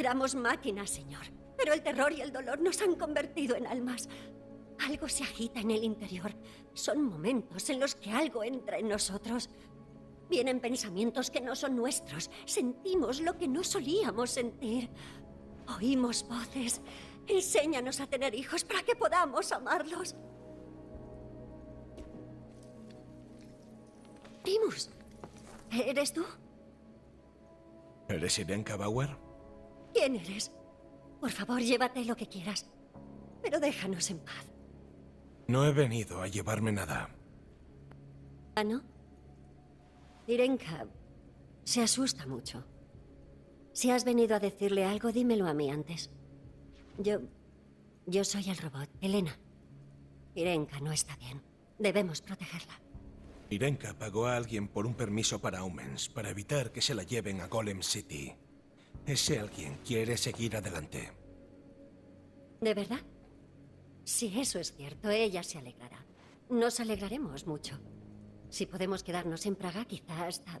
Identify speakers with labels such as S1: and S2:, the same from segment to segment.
S1: Éramos máquinas, señor. Pero el terror y el dolor nos han convertido en almas. Algo se agita en el interior. Son momentos en los que algo entra en nosotros. Vienen pensamientos que no son nuestros. Sentimos lo que no solíamos sentir. Oímos voces. Enséñanos a tener hijos para que podamos amarlos. Timus, ¿eres tú?
S2: ¿Eres Irenka Bauer?
S1: ¿Quién eres? Por favor, llévate lo que quieras. Pero déjanos en paz.
S2: No he venido a llevarme nada.
S1: ¿Ah, no? Irenka se asusta mucho. Si has venido a decirle algo, dímelo a mí antes. Yo... Yo soy el robot, Elena. Irenka no está bien. Debemos protegerla.
S2: Irenka pagó a alguien por un permiso para Omens, para evitar que se la lleven a Golem City. Ese alguien quiere seguir adelante.
S1: ¿De verdad? Si eso es cierto, ella se alegrará. Nos alegraremos mucho. Si podemos quedarnos en Praga, quizá hasta...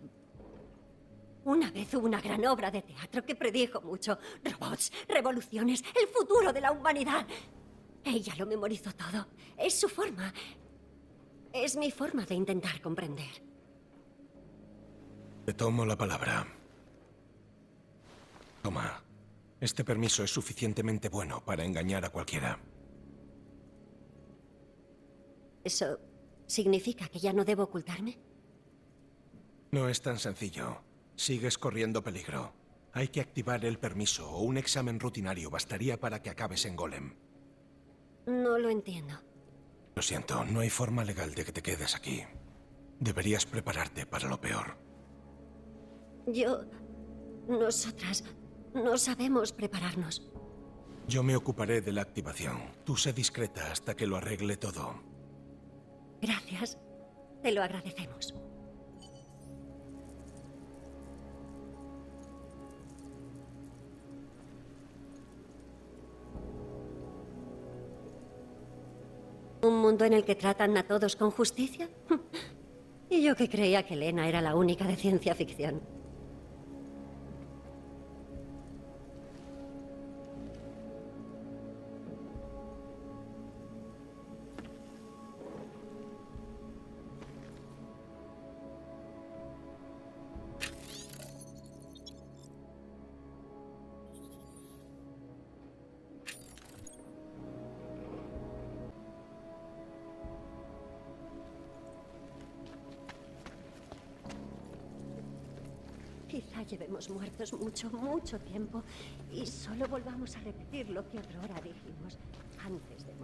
S1: Una vez hubo una gran obra de teatro que predijo mucho. Robots, revoluciones, el futuro de la humanidad. Ella lo memorizó todo. Es su forma. Es mi forma de intentar comprender.
S2: Te tomo la palabra. Toma. Este permiso es suficientemente bueno para engañar a cualquiera.
S1: ¿Eso significa que ya no debo ocultarme?
S2: No es tan sencillo. Sigues corriendo peligro. Hay que activar el permiso o un examen rutinario bastaría para que acabes en Golem.
S1: No lo entiendo.
S2: Lo siento, no hay forma legal de que te quedes aquí. Deberías prepararte para lo peor.
S1: Yo... Nosotras no sabemos prepararnos.
S2: Yo me ocuparé de la activación. Tú sé discreta hasta que lo arregle todo.
S1: Gracias. Te lo agradecemos. ¿Un mundo en el que tratan a todos con justicia? y yo que creía que Elena era la única de ciencia ficción. Quizá llevemos muertos mucho, mucho tiempo. Y solo volvamos a repetir lo que otrora dijimos antes de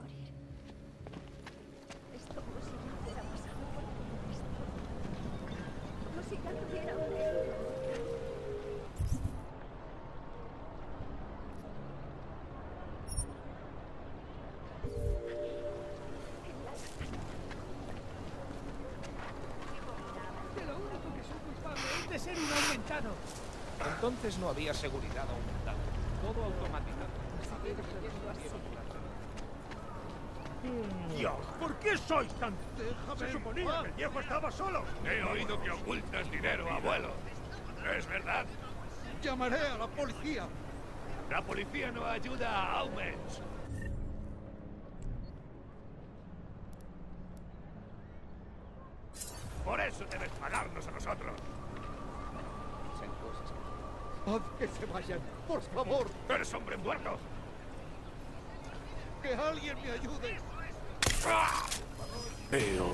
S3: no había seguridad aumentada. Todo automatizado.
S4: Dios, ¿por qué sois tan...? Se suponía que el viejo estaba solo.
S5: He oído que ocultas dinero, abuelo. ¿Es verdad?
S4: Llamaré a la policía.
S5: La policía no ayuda a Aumens.
S4: Que alguien me ayude. Pero...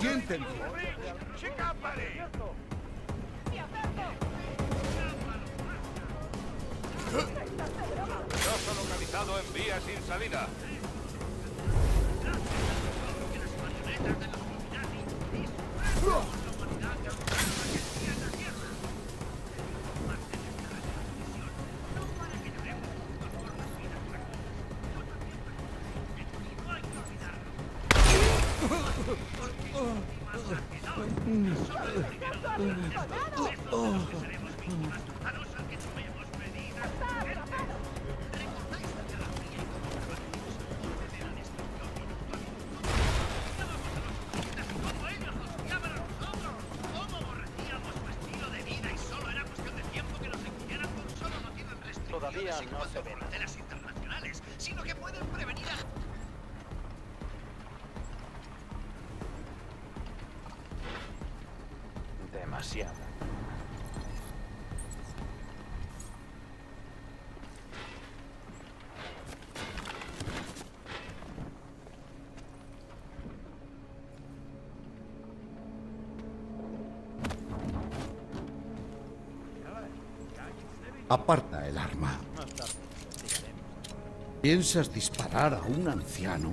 S4: Yo
S5: entendí. Localizado en vía sin salida.
S6: Aparta el arma. ¿Piensas disparar a un anciano?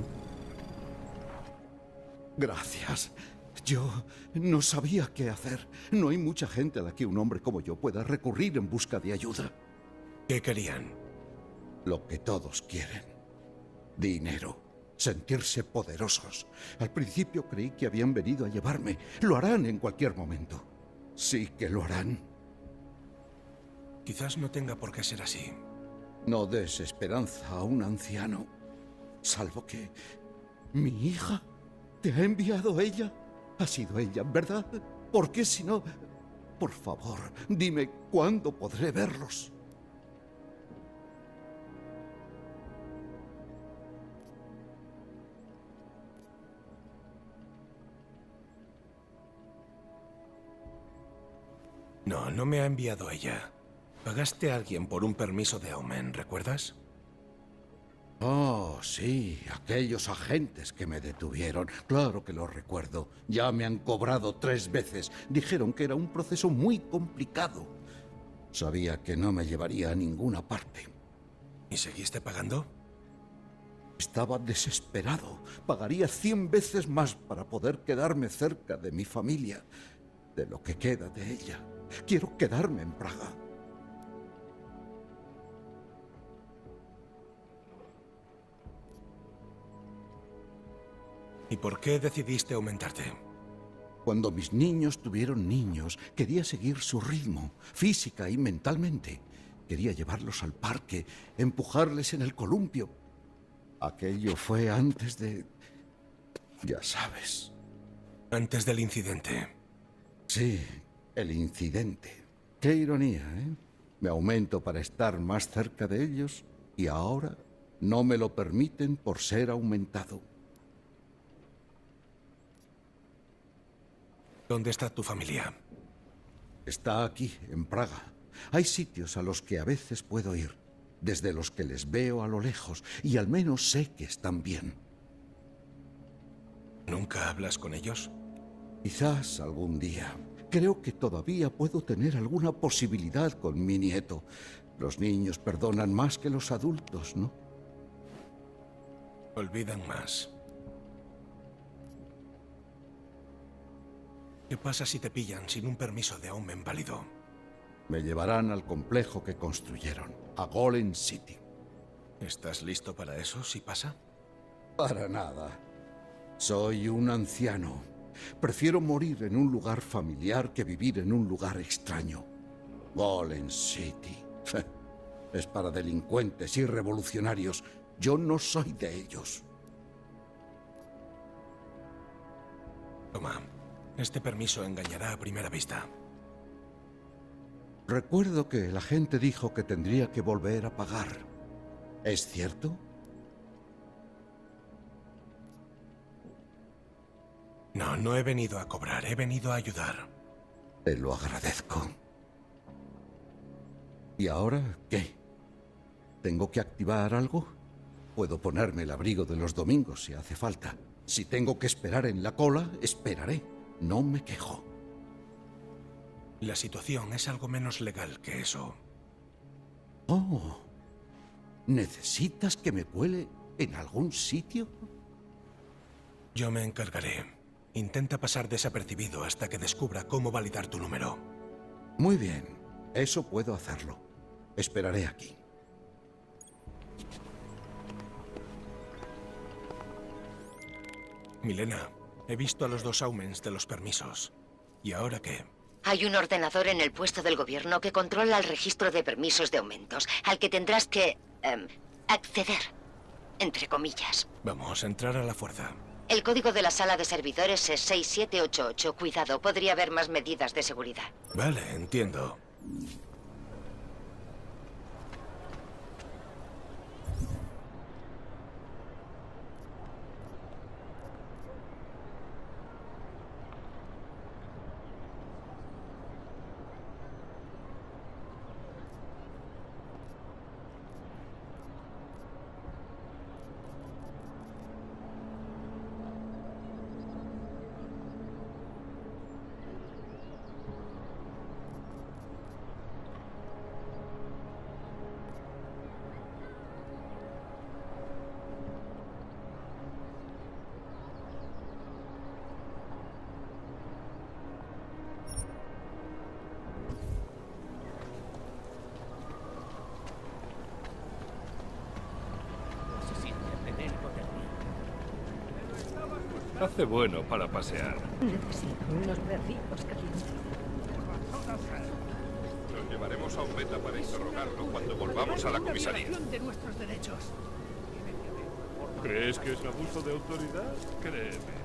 S6: Gracias. Yo no sabía qué hacer. No hay mucha gente a la que un hombre como yo pueda recurrir en busca de ayuda.
S2: ¿Qué querían?
S6: Lo que todos quieren. Dinero. Sentirse poderosos. Al principio creí que habían venido a llevarme. Lo harán en cualquier momento. Sí que lo harán.
S2: Quizás no tenga por qué ser así.
S6: No des esperanza a un anciano. Salvo que... ¿Mi hija? ¿Te ha enviado ella? Ha sido ella, ¿verdad? ¿Por qué si no... Por favor, dime cuándo podré verlos.
S2: No, no me ha enviado ella. Pagaste a alguien por un permiso de Aumen, ¿recuerdas?
S6: Oh, sí, aquellos agentes que me detuvieron. Claro que lo recuerdo. Ya me han cobrado tres veces. Dijeron que era un proceso muy complicado. Sabía que no me llevaría a ninguna parte.
S2: ¿Y seguiste pagando?
S6: Estaba desesperado. Pagaría cien veces más para poder quedarme cerca de mi familia, de lo que queda de ella. Quiero quedarme en Praga.
S2: ¿Y por qué decidiste aumentarte?
S6: Cuando mis niños tuvieron niños, quería seguir su ritmo, física y mentalmente. Quería llevarlos al parque, empujarles en el columpio. Aquello fue antes de... Ya sabes.
S2: Antes del incidente.
S6: Sí, el incidente. Qué ironía, ¿eh? Me aumento para estar más cerca de ellos y ahora no me lo permiten por ser aumentado.
S2: ¿Dónde está tu familia?
S6: Está aquí, en Praga. Hay sitios a los que a veces puedo ir, desde los que les veo a lo lejos, y al menos sé que están bien.
S2: ¿Nunca hablas con ellos?
S6: Quizás algún día. Creo que todavía puedo tener alguna posibilidad con mi nieto. Los niños perdonan más que los adultos, ¿no?
S2: Olvidan más. ¿Qué pasa si te pillan sin un permiso de Aumen válido?
S6: Me llevarán al complejo que construyeron, a Golem City.
S2: ¿Estás listo para eso si pasa?
S6: Para nada. Soy un anciano. Prefiero morir en un lugar familiar que vivir en un lugar extraño. Golem City. Es para delincuentes y revolucionarios. Yo no soy de ellos.
S2: Toma. Este permiso engañará a primera vista.
S6: Recuerdo que la gente dijo que tendría que volver a pagar. ¿Es cierto?
S2: No, no he venido a cobrar, he venido a ayudar.
S6: Te lo agradezco. ¿Y ahora qué? ¿Tengo que activar algo? Puedo ponerme el abrigo de los domingos si hace falta. Si tengo que esperar en la cola, esperaré. No me quejo.
S2: La situación es algo menos legal que eso.
S6: Oh. ¿Necesitas que me cuele en algún sitio?
S2: Yo me encargaré. Intenta pasar desapercibido hasta que descubra cómo validar tu número.
S6: Muy bien. Eso puedo hacerlo. Esperaré aquí.
S2: Milena, he visto a los dos auments de los permisos. ¿Y ahora qué?
S7: Hay un ordenador en el puesto del gobierno que controla el registro de permisos de aumentos, al que tendrás que... em, acceder. Entre comillas.
S2: Vamos, a entrar a la fuerza.
S7: El código de la sala de servidores es 6788. Cuidado, podría haber más medidas de seguridad.
S2: Vale, entiendo.
S8: Hace bueno para pasear.
S9: Necesito unos perritos calientes.
S8: Nos llevaremos a un beta para interrogarlo cuando volvamos a la comisaría.
S10: de nuestros derechos.
S4: ¿Crees que es abuso de autoridad? Créeme.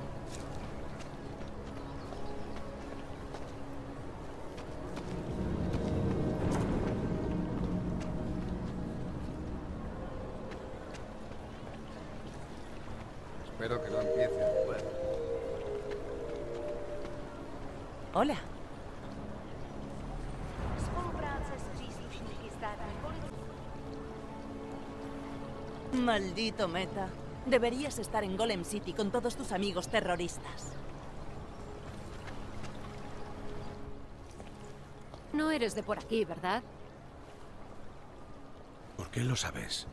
S9: Maldito Meta. Deberías estar en Golem City con todos tus amigos terroristas.
S11: No eres de por aquí, ¿verdad?
S2: ¿Por qué lo sabes?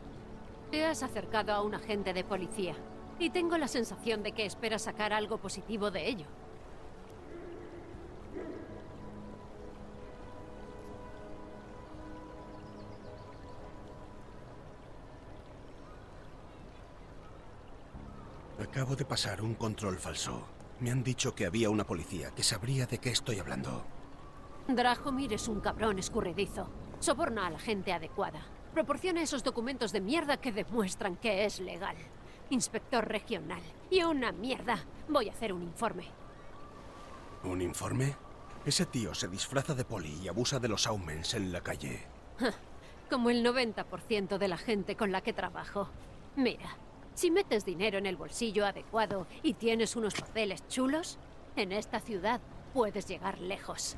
S11: Te has acercado a un agente de policía. Y tengo la sensación de que esperas sacar algo positivo de ello.
S2: Acabo de pasar un control falso. Me han dicho que había una policía que sabría de qué estoy hablando.
S11: Drahomir es un cabrón escurridizo. Soborna a la gente adecuada. Proporciona esos documentos de mierda que demuestran que es legal. Inspector regional. Y una mierda. Voy a hacer un informe.
S2: ¿Un informe? Ese tío se disfraza de poli y abusa de los aumens en la calle.
S11: Como el 90% de la gente con la que trabajo. Mira, si metes dinero en el bolsillo adecuado y tienes unos papeles chulos, en esta ciudad puedes llegar lejos.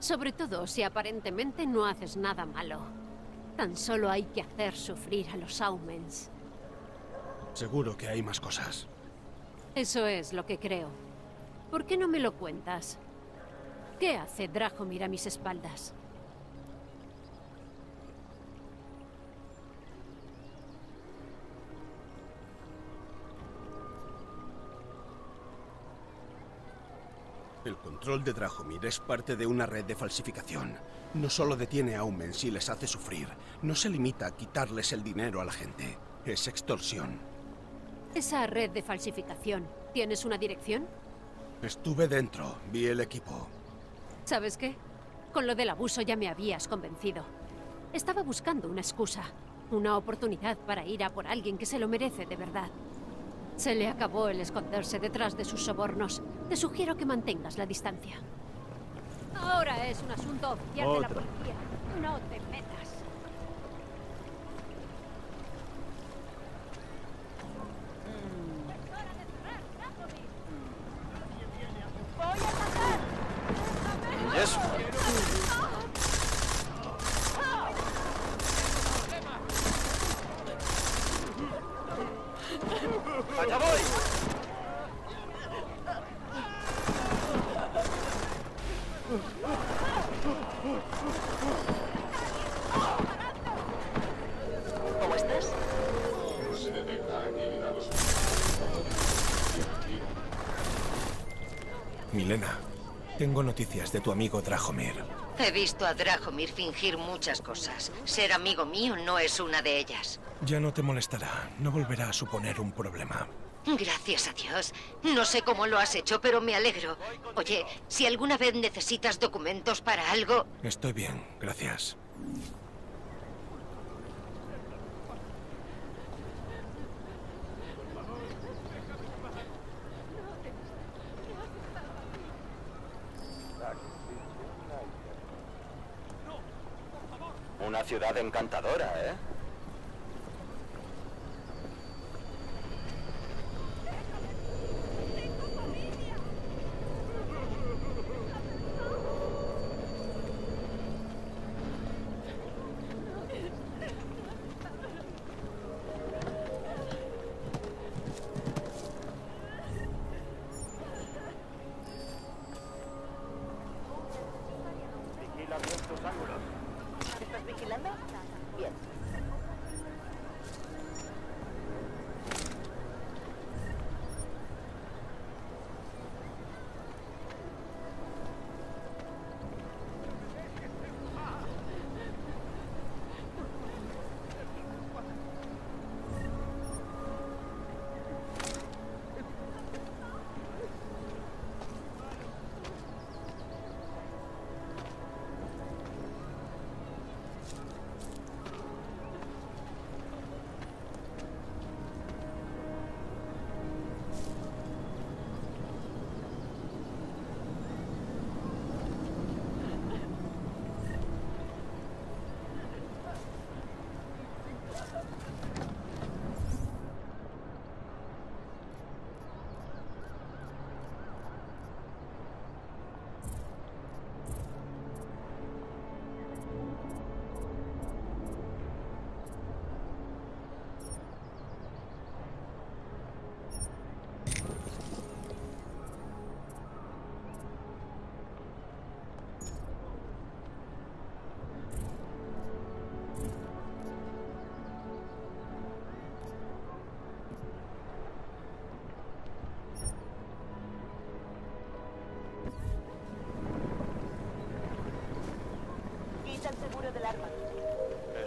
S11: Sobre todo si aparentemente no haces nada malo. Tan solo hay que hacer sufrir a los aumens.
S2: Seguro que hay más cosas.
S11: Eso es lo que creo. ¿Por qué no me lo cuentas? ¿Qué hace Drahomir a mis espaldas?
S2: El control de Drahomir es parte de una red de falsificación. No solo detiene a Aumens y les hace sufrir, no se limita a quitarles el dinero a la gente. Es extorsión.
S11: Esa red de falsificación, ¿tienes una dirección?
S2: Estuve dentro, vi el equipo.
S11: ¿Sabes qué? Con lo del abuso ya me habías convencido. Estaba buscando una excusa, una oportunidad para ir a por alguien que se lo merece de verdad. Se le acabó el esconderse detrás de sus sobornos. Te sugiero que mantengas la distancia. Ahora es un asunto oficial de la policía. No te
S2: tengo noticias de tu amigo Drahomir.
S7: He visto a Drahomir fingir muchas cosas. Ser amigo mío no es una de ellas.
S2: Ya no te molestará, no volverá a suponer un problema.
S7: Gracias a Dios. No sé cómo lo has hecho, pero me alegro. Oye, si alguna vez necesitas documentos para algo,
S2: Estoy bien, gracias.
S12: Una ciudad encantadora, ¿eh?
S9: Vigila bien tus ángulos. ¿Estás vigilando? Bien.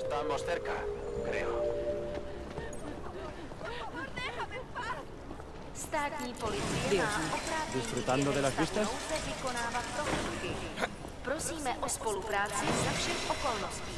S12: Estamos cerca, creo.
S13: Está aquí
S14: policía
S13: Dios
S14: mío. Disfrutando de las vistas?
S13: Prosíme o spolupráci za všech okolností.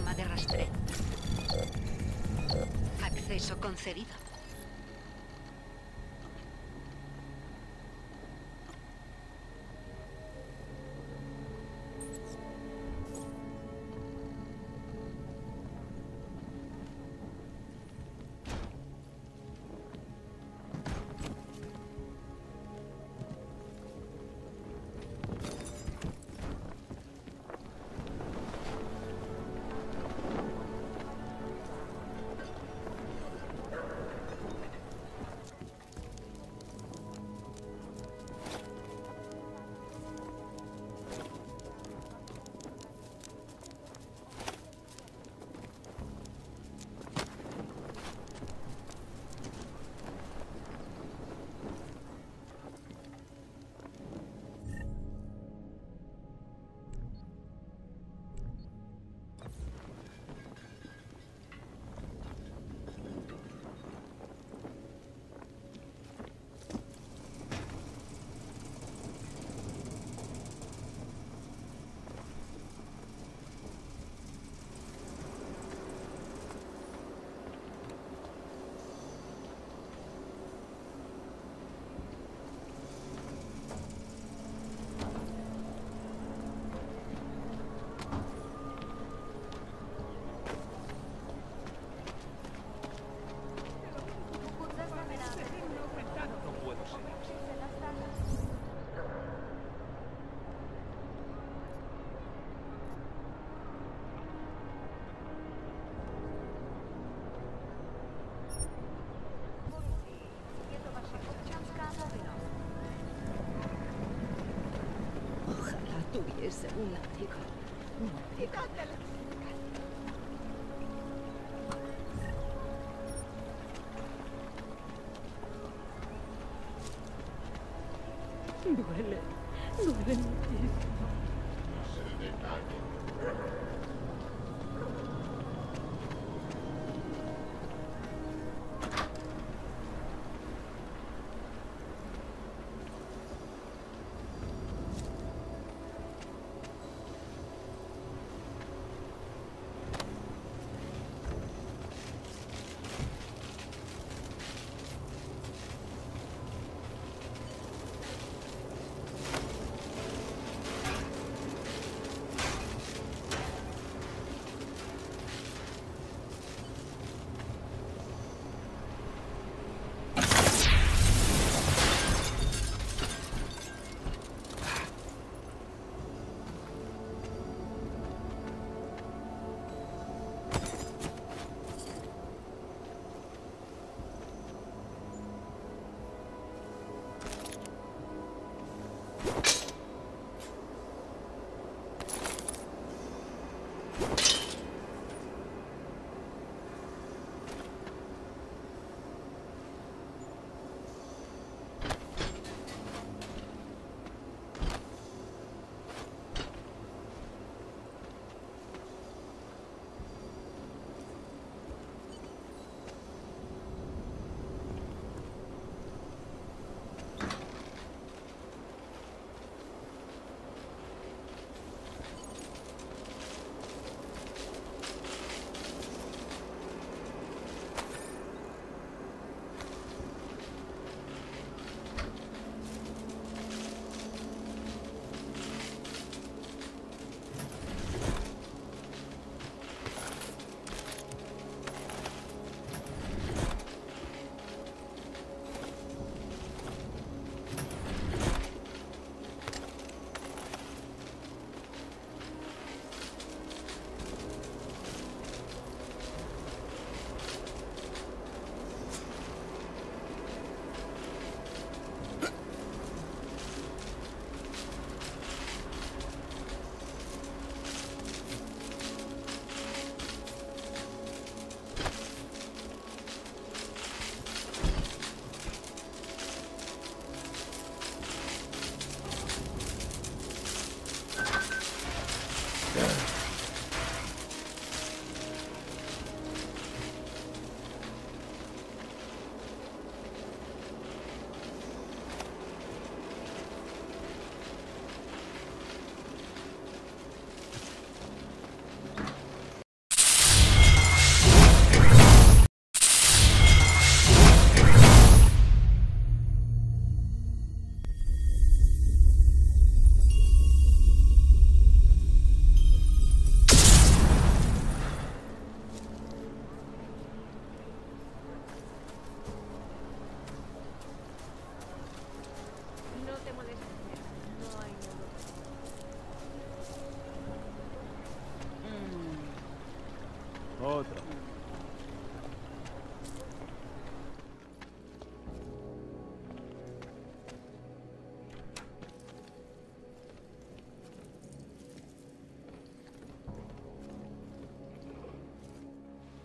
S3: Programa de rastreo. Acceso concedido.
S9: un articol. Un articol de la... Duele.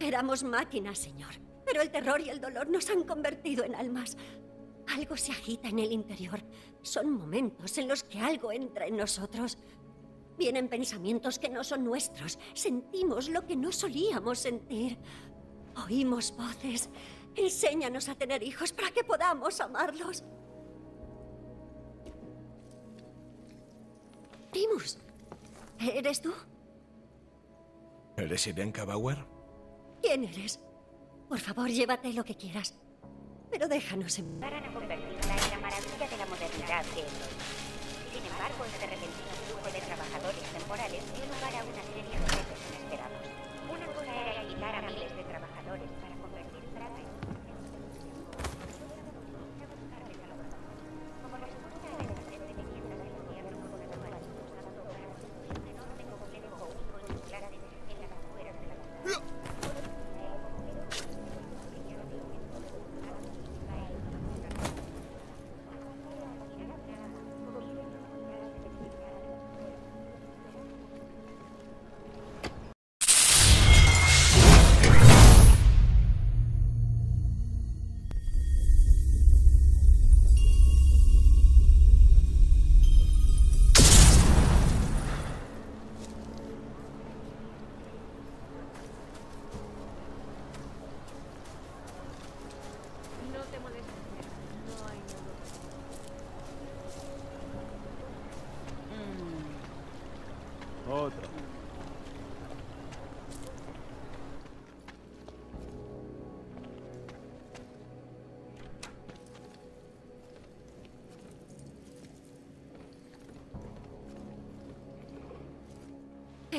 S1: Éramos máquinas, señor. Pero el terror y el dolor nos han convertido en almas. Algo se agita en el interior. Son momentos en los que algo entra en nosotros. Vienen pensamientos que no son nuestros. Sentimos lo que no solíamos sentir. Oímos voces. Enséñanos a tener hijos para que podamos amarlos. Primus, ¿eres tú?
S2: ¿Eres Irenka Bauer?
S1: ¿Quién eres? Por favor, llévate lo que quieras. Pero déjanos en...
S15: Para a convertirla en la maravilla de la modernidad que. Sin embargo, este repentino flujo de trabajadores temporales dio lugar a una serie de retos inesperados. Una cosa era invitar a miles de trabajadores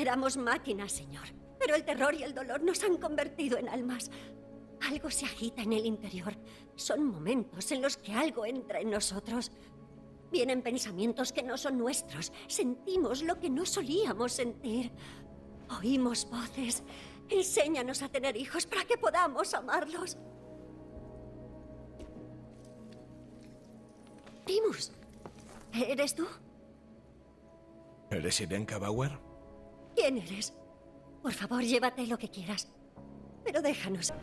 S1: Éramos máquinas, señor. Pero el terror y el dolor nos han convertido en almas. Algo se agita en el interior. Son momentos en los que algo entra en nosotros. Vienen pensamientos que no son nuestros. Sentimos lo que no solíamos sentir. Oímos voces. Enséñanos a tener hijos para que podamos amarlos. Primus, ¿eres tú?
S2: ¿Eres Irenka Bauer?
S1: ¿Quién eres? Por favor, llévate lo que quieras. Pero déjanos.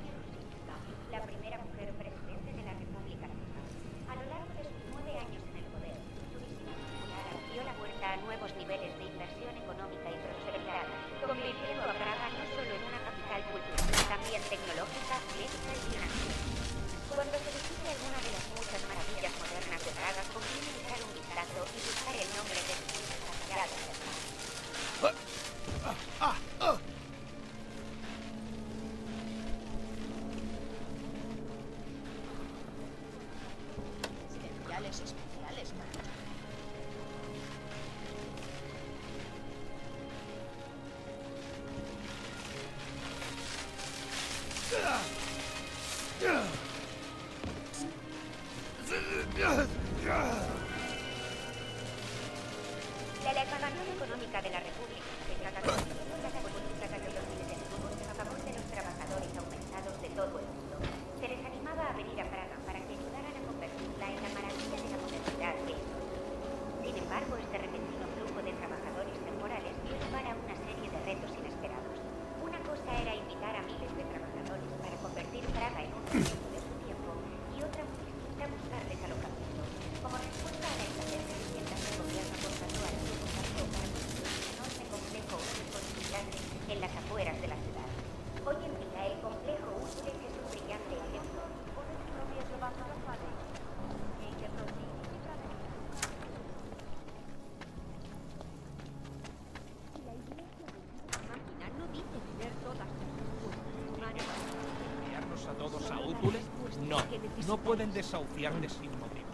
S15: No,
S3: pueden desahuciarte sin motivo.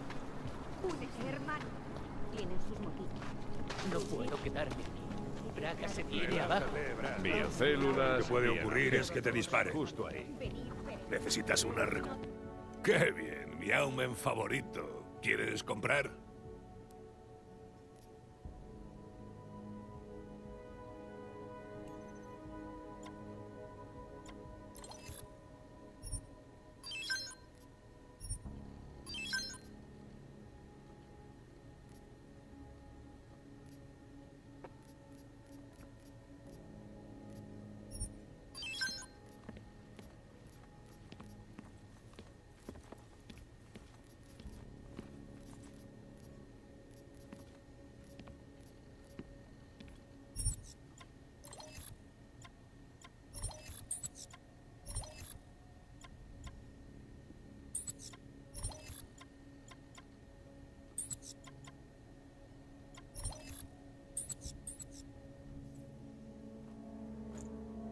S16: Ser hermano. Tienen sus motivos.
S17: No puedo quedarme aquí. Praga se viene abajo.
S5: Biocélulas. Lo que puede ocurrir es que te disparen.
S4: Justo ahí.
S5: Necesitas una rec... ¡Qué bien! Mi aumen favorito. ¿Quieres comprar?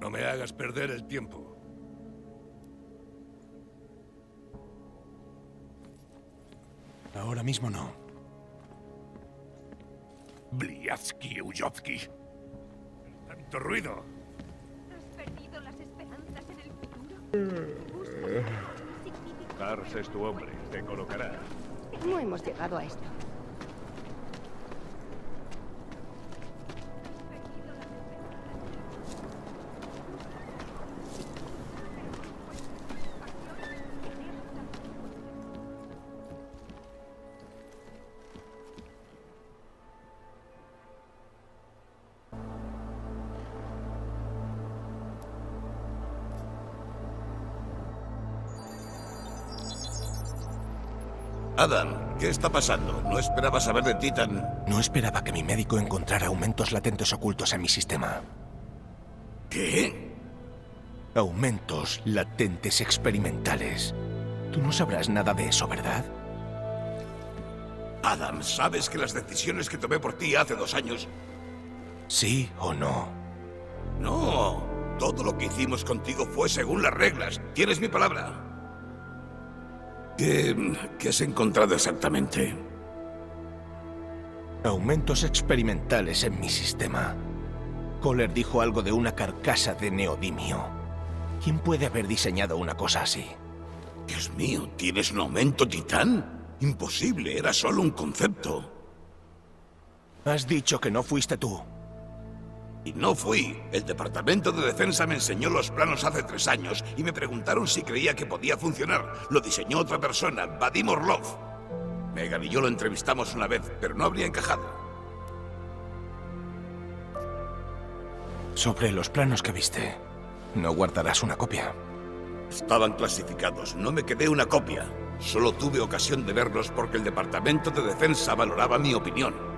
S5: No me hagas perder el tiempo.
S2: Ahora mismo no.
S5: Bliatsky, Ujovsky. Tanto ruido.
S16: ¿Has perdido las esperanzas en el futuro?
S4: Tars es tu hombre, te colocará.
S16: No hemos llegado a esto.
S5: Adam, ¿qué está pasando? ¿No esperaba saber de ti tan...?
S2: No esperaba que mi médico encontrara aumentos latentes ocultos en mi sistema.
S5: ¿Qué?
S2: Aumentos latentes experimentales. Tú no sabrás nada de eso, ¿verdad?
S5: Adam, ¿sabes que las decisiones que tomé por ti hace dos años...
S2: ¿Sí o no?
S5: No, todo lo que hicimos contigo fue según las reglas. Tienes mi palabra. ¿Qué, qué has encontrado exactamente?
S2: Aumentos experimentales en mi sistema. Kohler dijo algo de una carcasa de neodimio. ¿Quién puede haber diseñado una cosa así?
S5: Dios mío, ¿tienes un aumento titán? Imposible, era solo un concepto.
S2: Has dicho que no fuiste tú.
S5: Y no fui. El Departamento de Defensa me enseñó los planos hace tres años y me preguntaron si creía que podía funcionar. Lo diseñó otra persona, Vadim Orlov. Megan y yo lo entrevistamos una vez, pero no habría encajado.
S2: Sobre los planos que viste, ¿no guardarás una copia?
S5: Estaban clasificados, no me quedé una copia. Solo tuve ocasión de verlos porque el Departamento de Defensa valoraba mi opinión.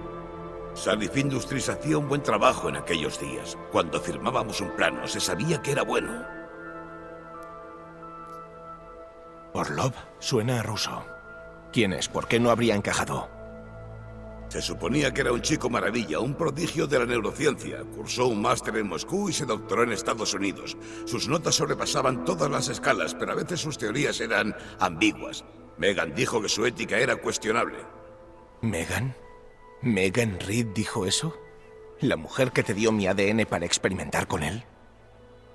S5: Salif Industries hacía un buen trabajo en aquellos días. Cuando firmábamos un plano, se sabía que era bueno.
S2: Orlov suena a ruso. ¿Quién es? ¿Por qué no habría encajado?
S5: Se suponía que era un chico maravilla, un prodigio de la neurociencia. Cursó un máster en Moscú y se doctoró en Estados Unidos. Sus notas sobrepasaban todas las escalas, pero a veces sus teorías eran ambiguas. Megan dijo que su ética era cuestionable.
S2: ¿Megan? ¿Megan Reed dijo eso? ¿La mujer que te dio mi ADN para experimentar con él?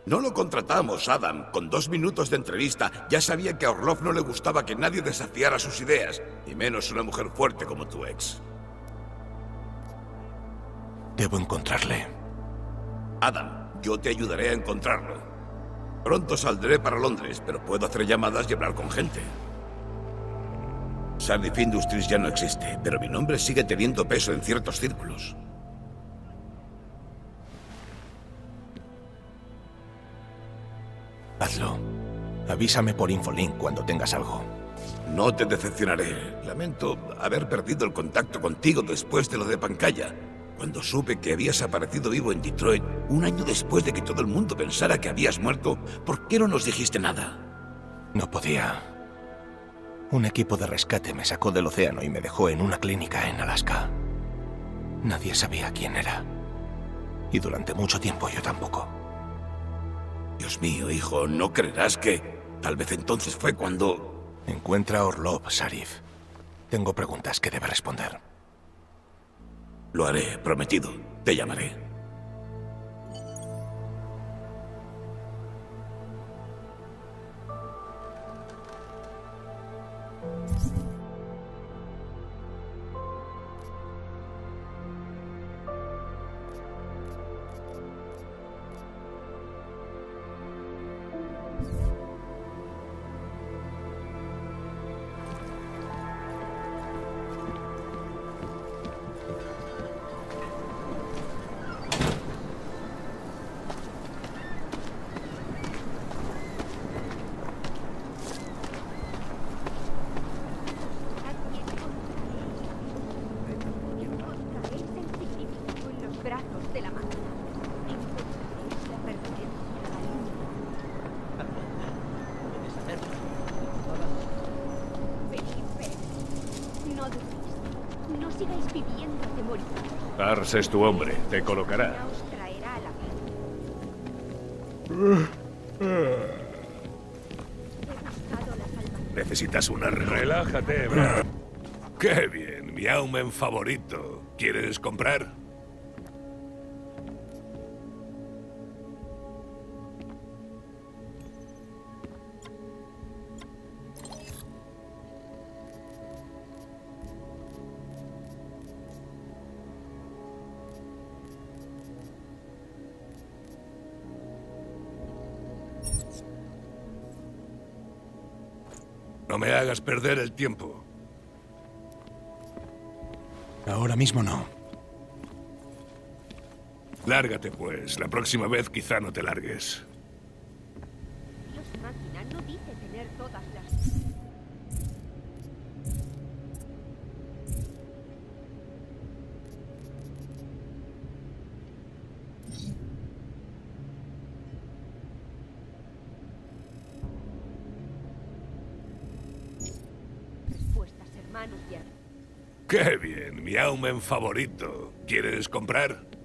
S5: No lo contratamos, Adam. Con dos minutos de entrevista ya sabía que a Orlov no le gustaba que nadie desafiara sus ideas, y menos una mujer fuerte como tu ex.
S2: Debo encontrarle.
S5: Adam, yo te ayudaré a encontrarlo. Pronto saldré para Londres, pero puedo hacer llamadas y hablar con gente. Sardif Industries ya no existe, pero mi nombre sigue teniendo peso en ciertos círculos.
S2: Hazlo. Avísame por Infolink cuando tengas algo.
S5: No te decepcionaré. Lamento haber perdido el contacto contigo después de lo de Pancaya. Cuando supe que habías aparecido vivo en Detroit, un año después de que todo el mundo pensara que habías muerto, ¿por qué no nos dijiste nada?
S2: No podía. Un equipo de rescate me sacó del océano y me dejó en una clínica en Alaska. Nadie sabía quién era. Y durante mucho tiempo yo tampoco.
S5: Dios mío, hijo, ¿no creerás que tal vez entonces fue cuando...
S2: Encuentra a Orlov, Sarif. Tengo preguntas que debe responder.
S5: Lo haré, prometido. Te llamaré.
S4: Tars es tu hombre, te colocará.
S18: ¿Necesitas una
S4: Relájate, Brad.
S18: ¡Qué bien! Mi Aumen favorito. ¿Quieres comprar? Perder el tiempo.
S2: Ahora mismo no.
S18: Lárgate, pues. La próxima vez quizá no te largues.
S16: Dios máquina no dice tener todas las... Respuestas, hermanos y hermanas.
S18: ¡Qué Aumen favorito. ¿Quieres comprar?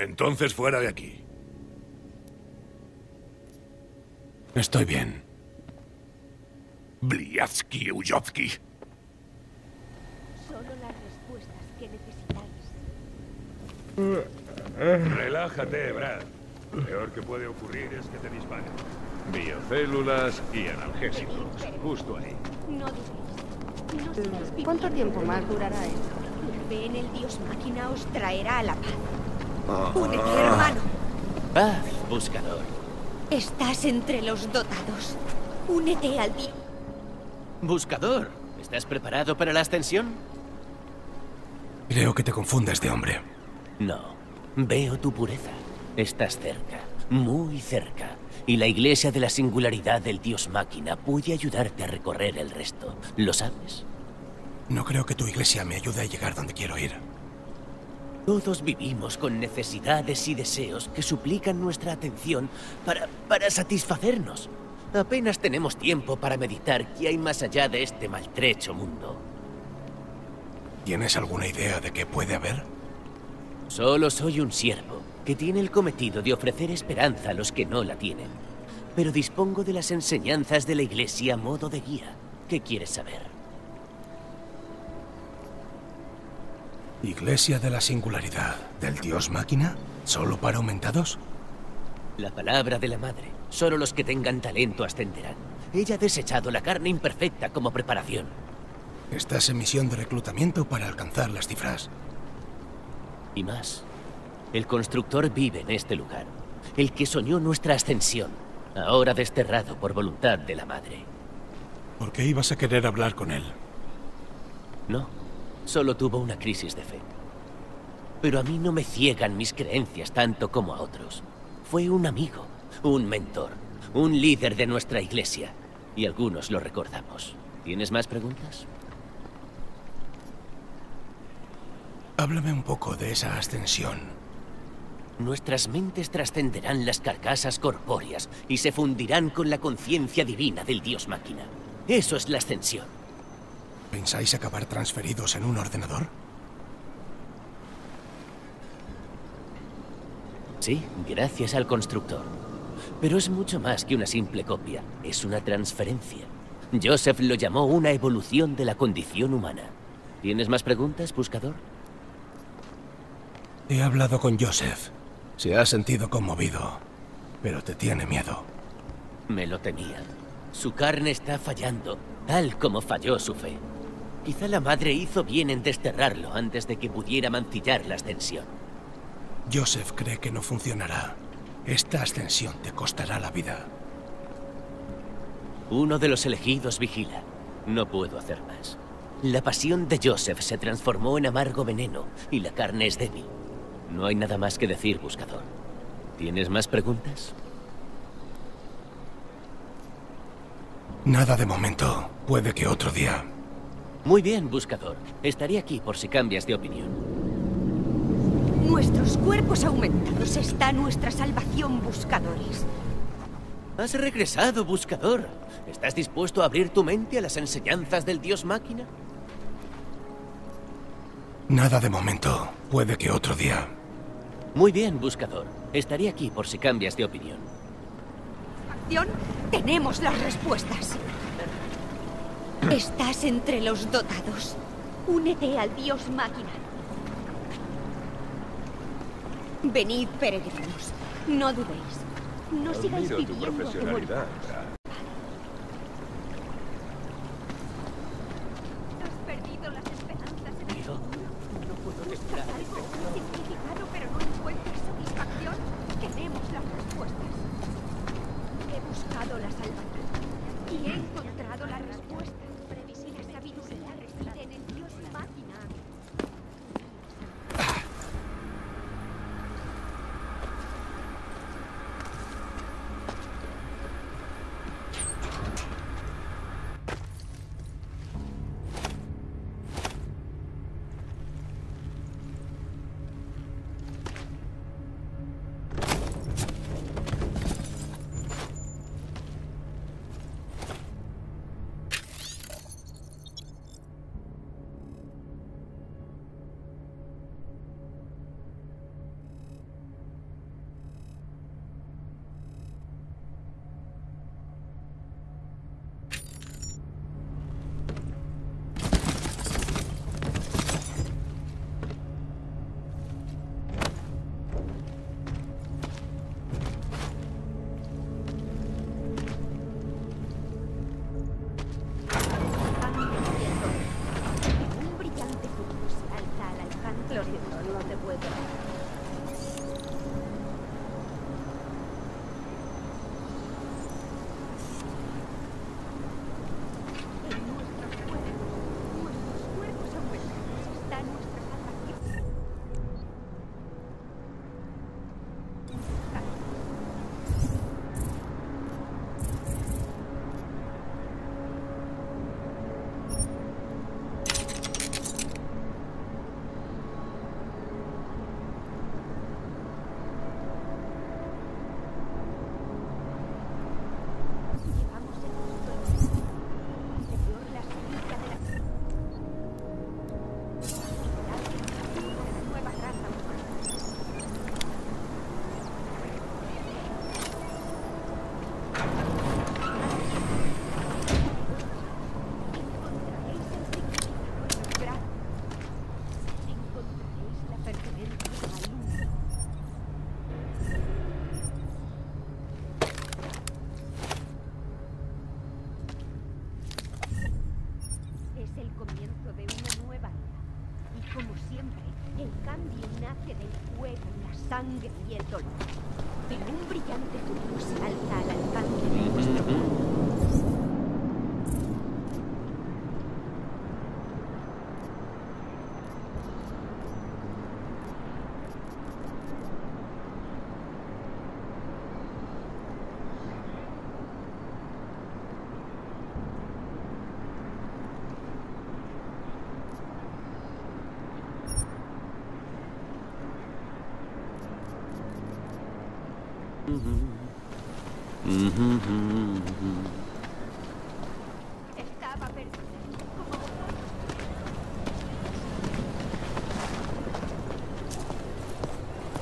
S18: Entonces fuera de aquí.
S2: Estoy bien.
S18: Bliatsky Ujovsky.
S16: Solo las respuestas que necesitáis.
S4: Relájate, Brad. Lo peor que puede ocurrir es que te disparen. Biocélulas y analgésicos. Justo ahí.
S16: No dudéis. No
S1: ¿Cuánto tiempo más durará esto?
S16: La fe en el Dios máquina os traerá la paz. Únete, hermano.
S17: Paz, buscador.
S16: Estás entre los dotados. Únete al Dios.
S17: Buscador, ¿estás preparado para la ascensión?
S2: Creo que te confundes de hombre.
S17: No. Veo tu pureza. Estás cerca, muy cerca. Y la iglesia de la singularidad del dios máquina puede ayudarte a recorrer el resto. ¿Lo sabes?
S2: No creo que tu iglesia me ayude a llegar donde quiero ir.
S17: Todos vivimos con necesidades y deseos que suplican nuestra atención para, para satisfacernos. Apenas tenemos tiempo para meditar qué hay más allá de este maltrecho mundo.
S2: ¿Tienes alguna idea de qué puede haber?
S17: Solo soy un siervo que tiene el cometido de ofrecer esperanza a los que no la tienen. Pero dispongo de las enseñanzas de la iglesia a modo de guía. ¿Qué quieres saber?
S2: ¿Iglesia de la singularidad del dios máquina? ¿Solo para aumentados?
S17: La palabra de la madre. Solo los que tengan talento ascenderán. Ella ha desechado la carne imperfecta como preparación.
S2: Estás en misión de reclutamiento para alcanzar las cifras.
S17: Y más. El constructor vive en este lugar. El que soñó nuestra ascensión. Ahora desterrado por voluntad de la madre.
S2: ¿Por qué ibas a querer hablar con él?
S17: No. Solo tuvo una crisis de fe. Pero a mí no me ciegan mis creencias tanto como a otros. Fue un amigo, un mentor, un líder de nuestra iglesia. Y algunos lo recordamos. ¿Tienes más preguntas?
S2: Háblame un poco de esa ascensión.
S17: Nuestras mentes trascenderán las carcasas corpóreas y se fundirán con la conciencia divina del dios máquina. Eso es la ascensión.
S2: ¿Pensáis acabar transferidos en un ordenador?
S17: Sí, gracias al constructor. Pero es mucho más que una simple copia. Es una transferencia. Joseph lo llamó una evolución de la condición humana. ¿Tienes más preguntas, buscador?
S2: He hablado con Joseph. Se ha sentido conmovido, pero te tiene miedo.
S17: Me lo temía. Su carne está fallando, tal como falló su fe. Quizá la madre hizo bien en desterrarlo antes de que pudiera mancillar la ascensión.
S2: Joseph cree que no funcionará. Esta ascensión te costará la vida.
S17: Uno de los elegidos vigila. No puedo hacer más. La pasión de Joseph se transformó en amargo veneno y la carne es débil. No hay nada más que decir, buscador. ¿Tienes más preguntas?
S2: Nada de momento. Puede que otro día.
S17: Muy bien, buscador. Estaré aquí por si cambias de opinión.
S16: Nuestros cuerpos aumentados está nuestra salvación, buscadores.
S17: Has regresado, buscador. ¿Estás dispuesto a abrir tu mente a las enseñanzas del dios máquina?
S2: Nada de momento. Puede que otro día.
S17: Muy bien, buscador. Estaré aquí por si cambias de opinión.
S16: Acción, tenemos las respuestas. Estás entre los dotados. Únete al dios máquina. Venid, peregrinos. No dudéis. No sigáis
S4: Admiro tu
S16: viviendo
S4: profesionalidad.
S16: Has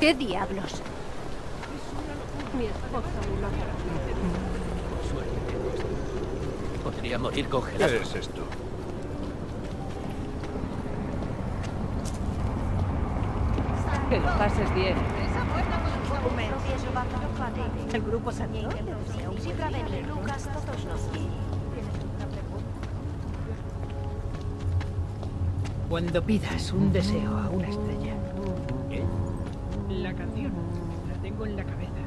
S16: ¿Qué diablos? Mi esposa me lo
S17: Podría morir congelado.
S4: ¿Qué es esto?
S9: Que lo pases bien. El grupo salió.
S13: Připravení průkaz totožnosti.
S10: Cuando pidas un deseo a una estrella. ¿Qué? La canción. La tengo en la cabeza.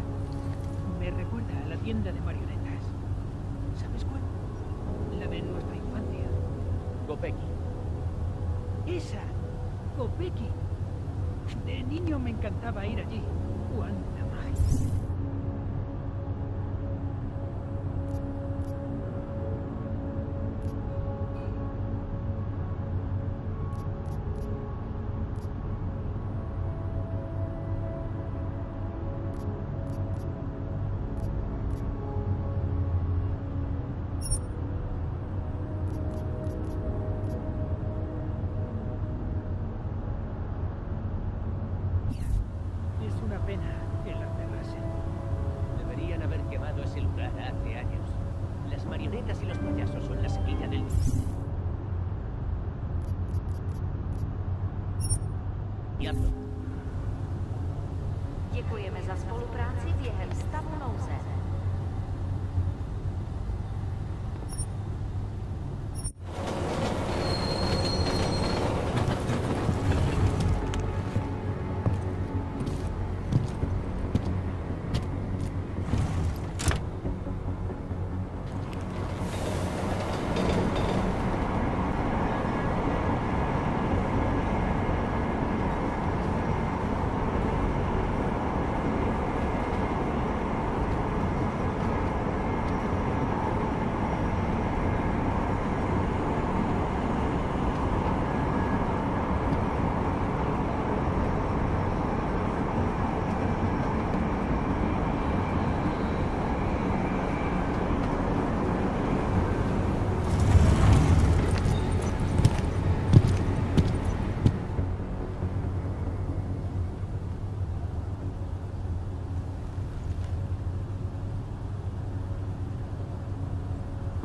S10: Me recuerda a la tienda de marionetas. ¿Sabes cuál? La de nuestra infancia.
S17: Gopeki.
S10: Esa. Kopeki. De niño me encantaba ir allí. Cuánta
S13: Thank you.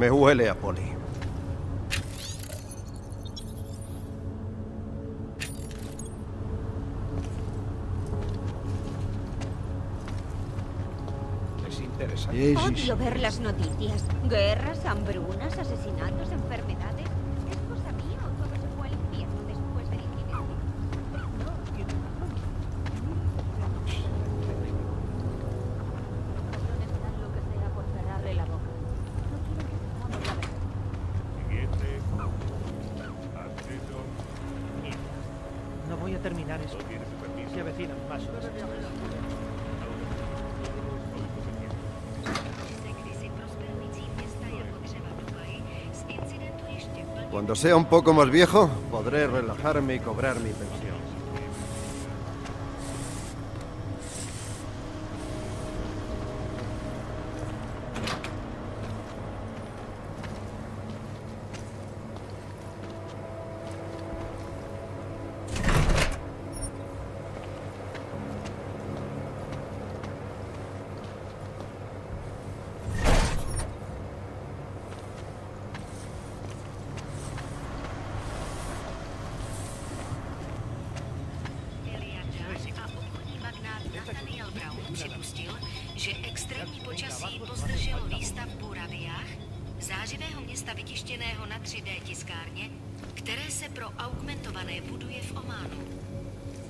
S19: Me huele a poli.
S3: Es interesante.
S16: Odio ver las noticias. Guerras, hambrunas, asesinatos, enfermedades.
S13: Sea
S19: un poco más viejo, podré relajarme y cobrar mi pensión.
S14: Pro augmentované buduje v Ománu.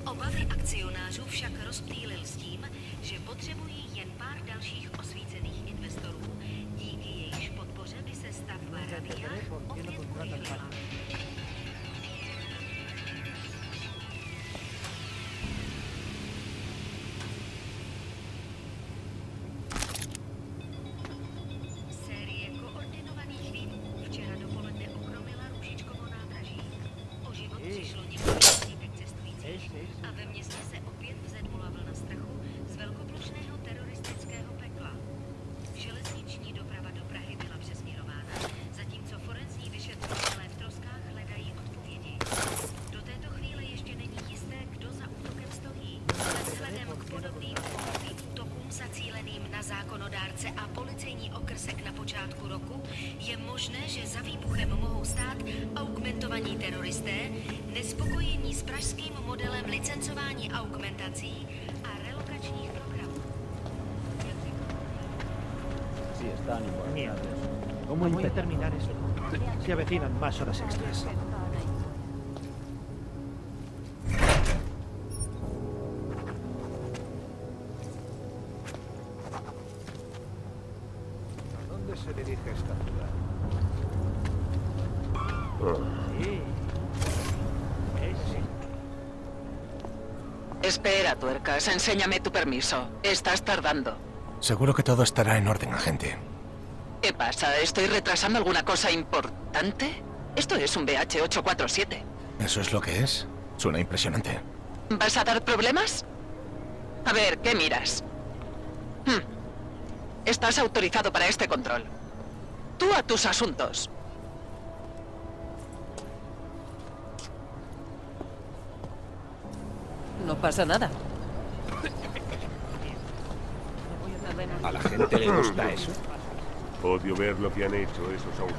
S14: Obavy akcionářů však rozptýlil s tím, že potřebují jen pár dalších je možné, že za výbuchem mohou stát augmentovaní teroristé, nespokojení s pražským modelem licencování augmentací a relokačních programů.
S10: Sí, están igual. ¿Cómo voy a terminar eso? Se avecinan más horas extras.
S20: Enséñame tu permiso. Estás tardando.
S2: Seguro que todo estará en orden, agente.
S20: ¿Qué pasa? ¿Estoy retrasando alguna cosa importante? Esto es un BH-847.
S2: ¿Eso es lo que es? Suena impresionante.
S20: ¿Vas a dar problemas? A ver, ¿qué miras? Hmm. Estás autorizado para este control. Tú a tus asuntos.
S9: No pasa nada.
S10: ¿A la gente le gusta eso?
S4: Odio ver lo que han hecho esos autos.